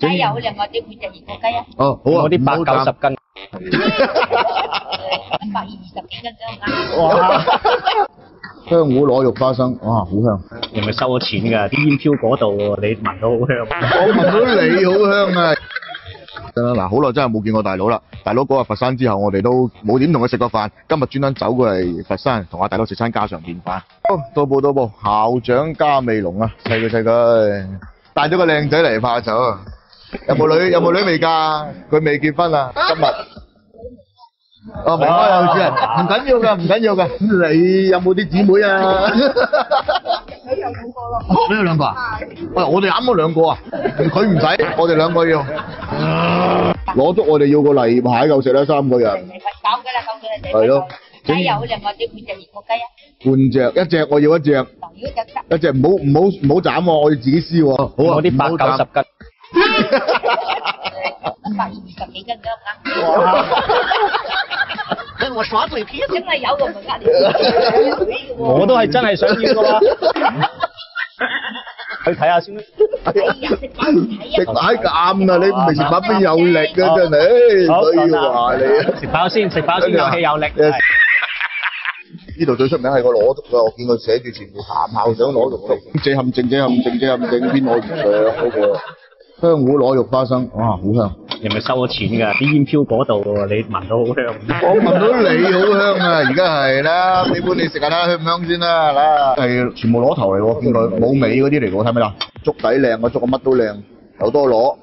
雞有另外啲每隻熱火雞啊，哦，好啊，我啲八九十斤。一百二十幾斤都啱。哇！香芋螺肉花生，哇，好香！你咪收咗錢㗎？啲煙飄嗰度，你聞到好香。我聞到你好香啊！得啦，嗱，好耐真係冇見過大佬啦。大佬嗰日佛山之後，我哋都冇點同佢食過飯。今日專登走過嚟佛山，同阿大佬食餐家常便飯。好，到步到步，校長加味濃啊！細佢細佢，帶咗個靚仔嚟怕醜啊！有冇女？有冇女未嫁？佢未結婚啊？今日。哦，明開有主人，唔緊要噶，唔緊要噶。你有冇啲姊妹啊？你有兩個啊？喂，我哋啱啱兩個啊，佢唔使，我哋兩個要。攞足我哋要個例牌夠食啦，三個人。九嘅啦，九嘅啦。係咯。雞有另外啲每隻熱火雞啊，半隻，一只我要一隻，如果隻得一隻唔好唔好唔好斬喎，我要自己撕喎。好啊，我啲八唔好斬九十斤。十幾斤都啱。跟我耍嘴皮子。真係有個唔係呃你。我都係真係想要㗎喎。去睇下先啦。食飯唔睇食啊！擺減啊！你唔係食飯邊有力嘅真係，好所以話你啊。食飽先，食飽先有氣有力。誒呢度最出名係個螺粥啊！我見佢寫住全部咸校長螺肉粥，借陷阱，借陷阱，借陷阱，邊攞唔上嗰個香芋螺肉花生，哇，好香！你咪收咗錢㗎？啲煙飄嗰度喎，你聞到好香。我聞到你好香啊！而家係啦，你搬你食下啦，香唔香先啦，啦係全部螺頭嚟喎，見佢冇尾嗰啲嚟喎，睇唔睇啦？粥底靚，個粥個乜都靚，有多螺，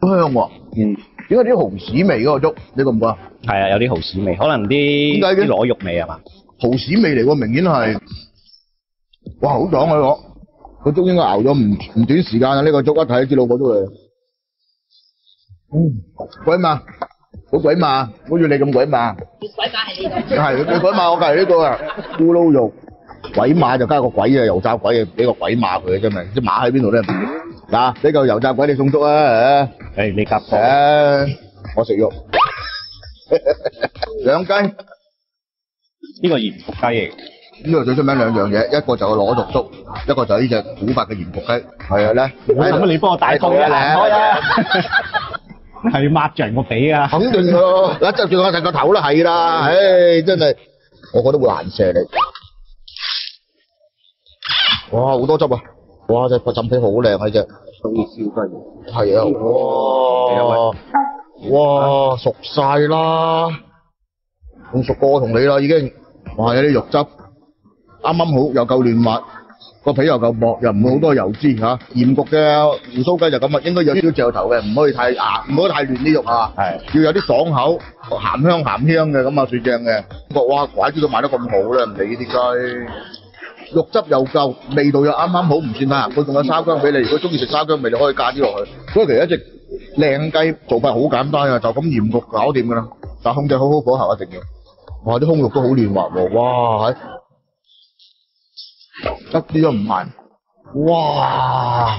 好香喎。嗯，點解啲蠔豉味嗰個粥？你覺唔覺啊？係啊，有啲蠔豉味，可能啲點解啲螺肉味係嘛？蠔豉味嚟喎，明顯係，哇，好爽啊！呢個個粥應該熬咗唔唔短時間啊！呢個粥一睇知老火粥嚟。嗯，鬼嘛，好鬼嘛，好似你咁鬼嘛。鬼馬係呢度。係你鬼馬，我隔離呢個啊，咕嚕肉，鬼馬就加個鬼啊，油炸鬼啊，俾個鬼馬佢啊，真係，隻馬喺邊度咧？嗱，呢嚿油炸鬼你送粥啊，誒誒，你夾貨。誒，我食肉，兩雞，呢呢個鹽焗雞嚟。度最出名兩樣嘢，一個就係攞肉粥，一個就係呢隻古法嘅鹽焗雞，係啊咧，我使乜你幫我帶套啊？行開啊！係抹住人個髀啊！肯定咯，一執住我成個頭啦，係啦，唉，真係，我覺得會難射你。哇，好多汁啊！哇，隻個浸皮好靚啊！只中意燒雞。係啊，哇，哇，熟晒啦，咁熟過我同你啦，已經。哇，有啲肉汁，啱啱好，又夠嫩滑，個皮又夠薄，又唔會好多油脂嚇。鹽焗嘅胡鬚雞就咁啊，應該有少少嚼頭嘅，唔可以太硬，唔可以太嫩啲肉啊。係要有啲爽口，鹹香鹹香嘅咁啊，最正嘅。哇，怪知佢賣得咁好咧，唔理呢啲雞。肉汁又夠，味道又啱啱好，唔算太鹹。佢仲有沙姜俾你，如果中意食沙姜味，你可以加啲落去。所以其實一隻靚雞做法好簡單啊，就咁鹽焗搞掂㗎啦。但控制好好火候一定要。哇！啲胸肉都好嫩滑喎，哇！係一啲都唔慢。哇！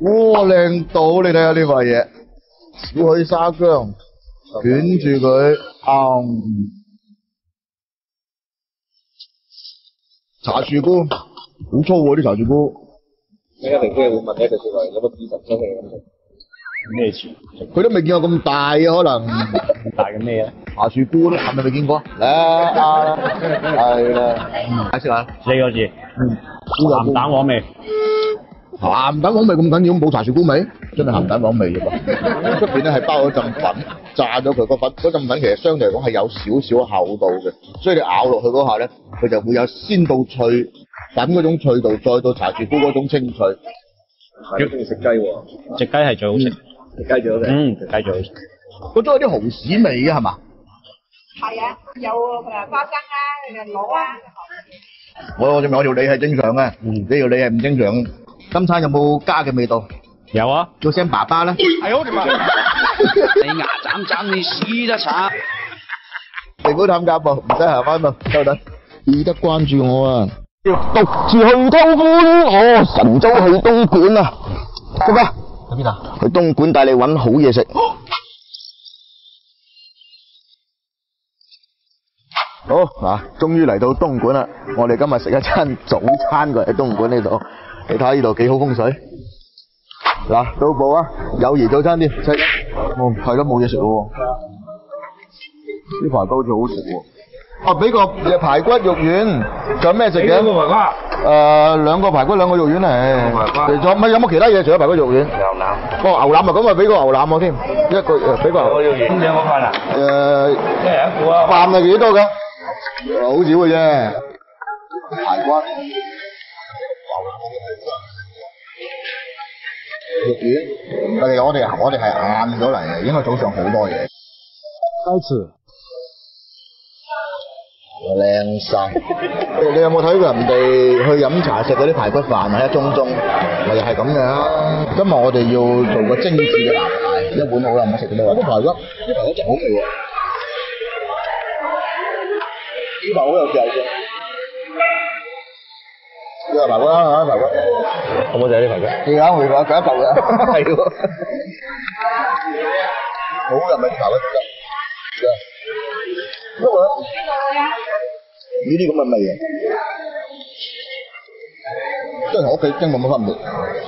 哇！靚到你睇下呢塊嘢，少許沙姜，捲住佢，嗯，茶樹菇，好粗喎啲茶樹菇。你一定即係會問你一句説話，有冇指神出嚟咁？咩詞？佢都未見過咁大啊，可能咁大嘅咩咧？茶樹菇咧係咪未見過？咧啊，係啦，解釋下。四個字。嗯，鹹蛋黃味。鹹蛋黃味咁緊要，冇茶樹菇味，真係鹹蛋黃味嘅噃。出邊咧係包咗陣粉，炸咗佢個粉，嗰陣粉其實相對嚟講係有少少厚度嘅，所以你咬落去嗰下咧，佢就會有先到脆粉嗰種脆度，再到茶樹菇嗰種清脆。係中意食雞喎，隻雞係最好食。食雞最好食。嗯，隻雞最好食。嗰種有啲蠔豉味嘅係嘛？係啊，有誒花生啊，誒螺啊。我我仲有條脷係正常嘅，嗯呢條脷係唔正常嘅。今餐有冇家嘅味道？有啊。叫聲爸爸啦。哎呦我的媽！你牙斬斬你屎得慘！你唔好探監噃，唔使行翻噃，收得。記得關注我啊！獨自去偷歡，我，神州去東莞啊！做咩？去邊啊？去東莞帶你揾好嘢食。好嗱，終於嚟到東莞啦！我哋今日食一餐早餐，嘅喺東莞呢度。你睇下呢度幾好風水，嗱，到步啊！友誼早餐店，七一。哦，係咯，冇嘢食喎。呢排都好似好食喎。啊，俾個排骨肉丸，仲有咩食嘅？個排骨。誒，兩個排骨，兩個肉丸嚟。仲有咪有冇其他嘢？除咗排骨肉丸？牛腩。哦，牛腩啊，咁啊俾個牛腩我添，一個誒俾個。我要完兩個飯啊？誒，一人一個啊。飯係幾多㗎？好少嘅啫。排骨。肉丸，我哋我哋我哋係晏咗嚟嘅，應該早上好多嘢。開始。靚晒！你你有冇睇過人哋去飲茶食嗰啲排骨飯啊？一盅盅，咪又係咁樣。今日我哋要做個精緻嘅臘排，一碗好啦，唔好食咁多。啲排骨，啲排骨真好味喎！呢排好有嚼嘅。呢個排骨啊，排骨。可唔可以食啲排骨？而家回話佢一嚿嘅，係喎。好入味啲排骨得。因為呢啲咁嘅味啊，即係同屋企蒸冇乜分別，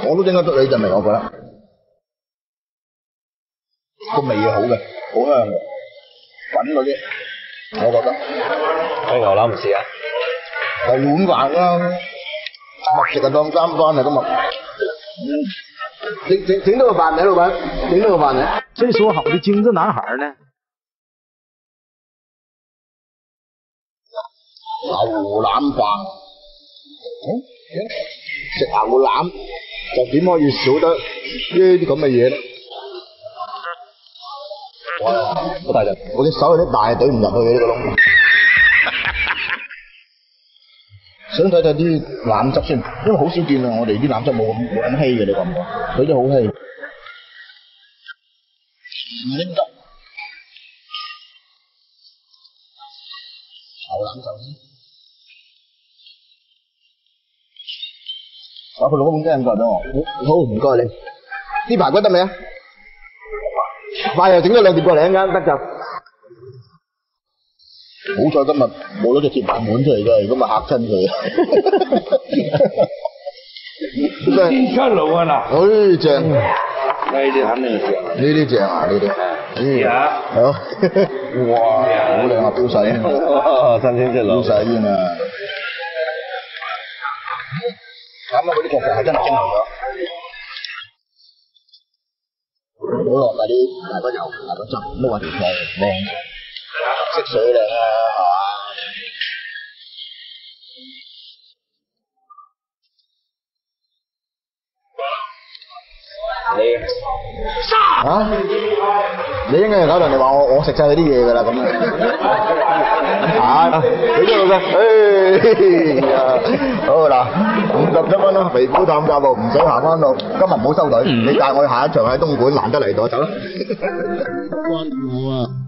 我都應該得你陣味，我覺得個味係好嘅，好香嘅，滾嗰啲，我覺得。啲牛腩唔試啊？係碗飯啦，密食啊當三番啊今日。嗯，整整整到個飯嚟，老闆？整到個飯未？最說好的精緻男孩呢？牛腩飯，食牛腩就點可以少得呢啲咁嘅嘢咧？哇！好大陣，我啲手有啲大，懟唔入去嘅呢個窿。想睇睇啲腩汁先，因為好少見啊！我哋啲腩汁冇咁冇咁稀嘅，你覺唔覺？佢啲好稀。唔拎得。牛腩壽司。攞佢攞本雞過嚟俾我。好，唔該你。啲排骨得未啊？快又整咗兩碟過嚟，一間得就。好彩今日冇攞隻鐵板碗出嚟嘅，如果咪嚇親佢。真係。出爐啊嗱！誒正，呢啲肯定正。呢啲正啊呢啲。試下。係咯。哇！好靚啊，標晒煙。新鮮出爐。標晒煙啊！啱啱嗰啲確實係真係蒸好咗。好落埋啲大骨油、大骨汁，撈下條菜，靚，色水靚啊，係嘛？你啊！你應該係搞到人哋話我我食晒你啲嘢㗎啦咁啊！俾咗老細，哎呀，好嗱，五十七蚊啦，肥股淡價路，唔使行翻路，今日唔好收隊，你帶我去下一場喺東莞，难得嚟到，走啦。關我啊！